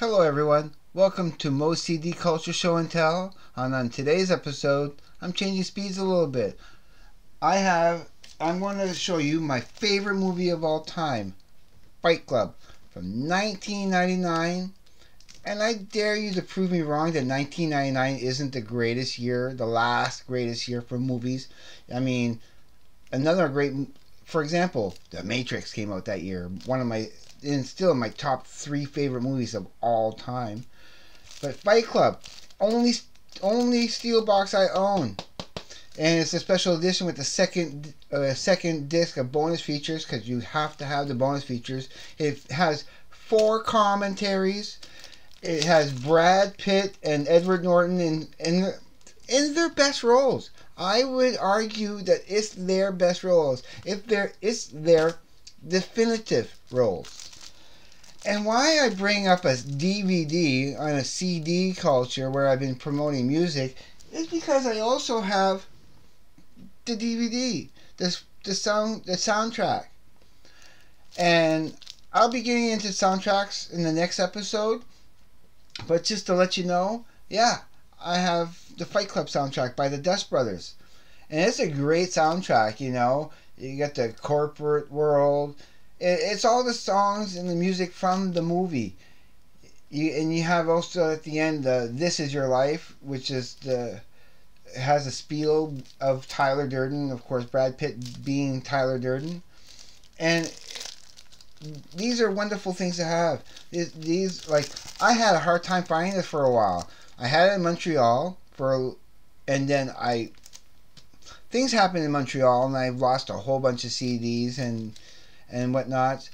Hello, everyone. Welcome to Moe's CD Culture Show and Tell. And on today's episode, I'm changing speeds a little bit. I have, I'm going to show you my favorite movie of all time, Fight Club, from 1999. And I dare you to prove me wrong that 1999 isn't the greatest year, the last greatest year for movies. I mean, another great, for example, The Matrix came out that year. One of my and still my top three favorite movies of all time. But Fight Club, only only steel box I own, and it's a special edition with the second uh, second disc of bonus features because you have to have the bonus features. It has four commentaries. It has Brad Pitt and Edward Norton in in in their best roles. I would argue that it's their best roles. If there it's their definitive roles. And why I bring up a DVD on a CD culture where I've been promoting music is because I also have the DVD, the the sound the soundtrack. And I'll be getting into soundtracks in the next episode. But just to let you know, yeah, I have the Fight Club soundtrack by the Dust Brothers. And it's a great soundtrack, you know. You got the corporate world, it's all the songs and the music from the movie. You and you have also at the end the "This Is Your Life," which is the has a spiel of Tyler Durden, of course, Brad Pitt being Tyler Durden, and these are wonderful things to have. These, these like I had a hard time finding this for a while. I had it in Montreal for, and then I things happened in Montreal, and I lost a whole bunch of CDs and and whatnot.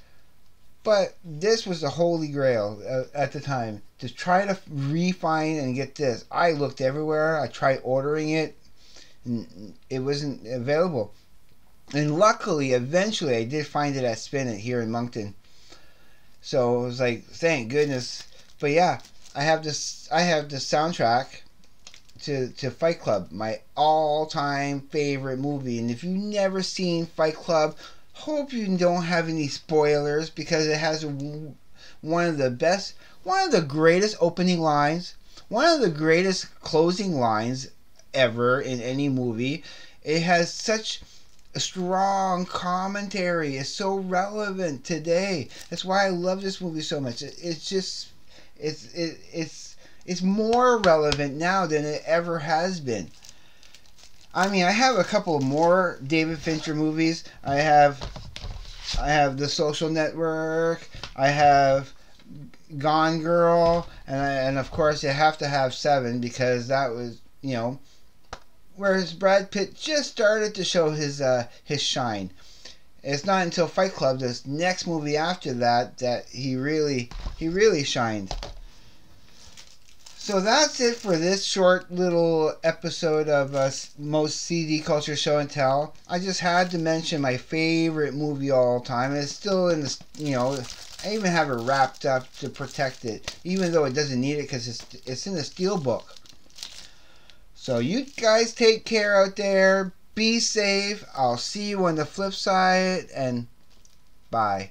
But this was the holy grail uh, at the time to try to refine and get this. I looked everywhere. I tried ordering it, and it wasn't available. And luckily, eventually, I did find it at Spin It here in Moncton. So it was like, thank goodness. But yeah, I have this. I have the soundtrack to to Fight Club, my all-time favorite movie. And if you've never seen Fight Club, hope you don't have any spoilers because it has one of the best, one of the greatest opening lines, one of the greatest closing lines ever in any movie. It has such a strong commentary. It's so relevant today. That's why I love this movie so much. It, it's just, it's it, it's it's more relevant now than it ever has been. I mean, I have a couple more David Fincher movies. I have, I have The Social Network. I have Gone Girl, and I, and of course you have to have Seven because that was you know, whereas Brad Pitt just started to show his uh, his shine. It's not until Fight Club, this next movie after that, that he really he really shined. So that's it for this short little episode of uh, Moe's CD Culture Show and Tell. I just had to mention my favorite movie all time. It's still in the, you know, I even have it wrapped up to protect it, even though it doesn't need it because it's, it's in the steel book. So you guys take care out there. Be safe. I'll see you on the flip side and bye.